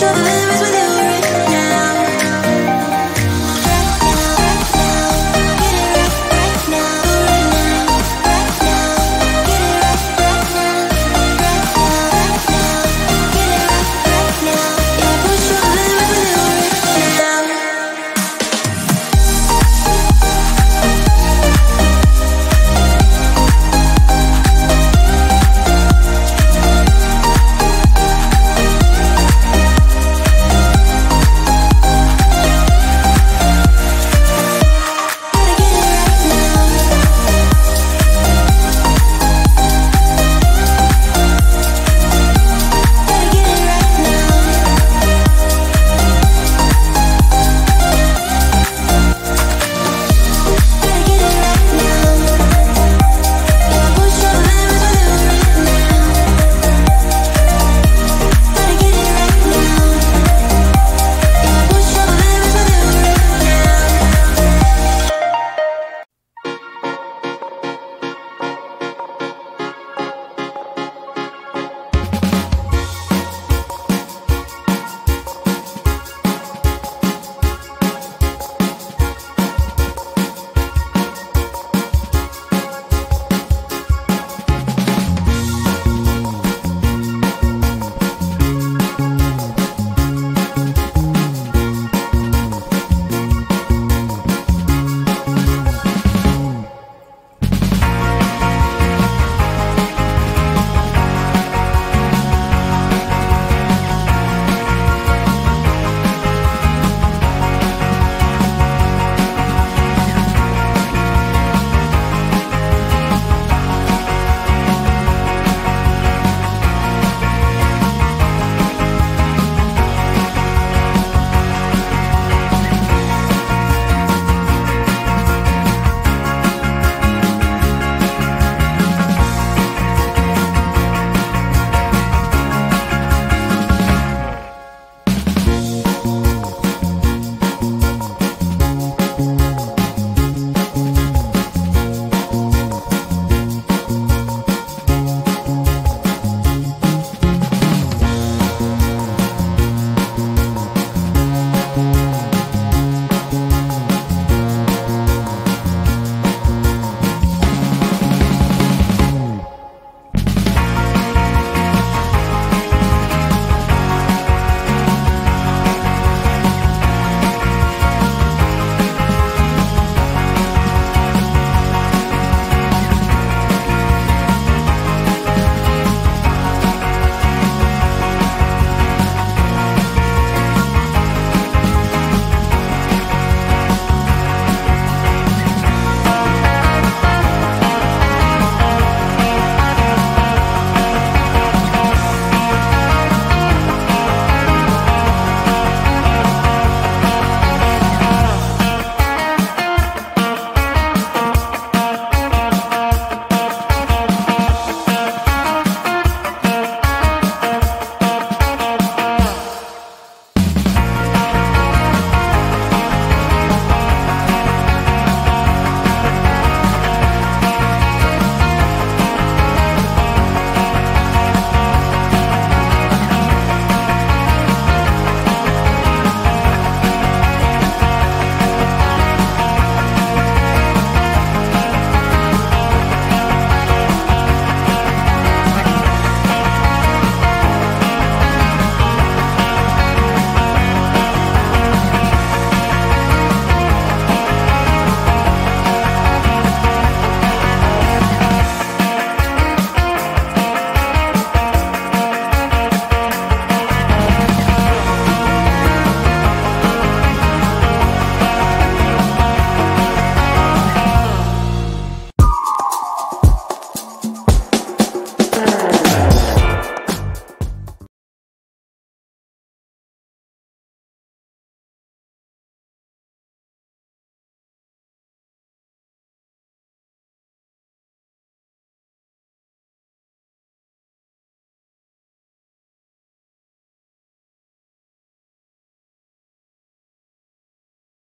should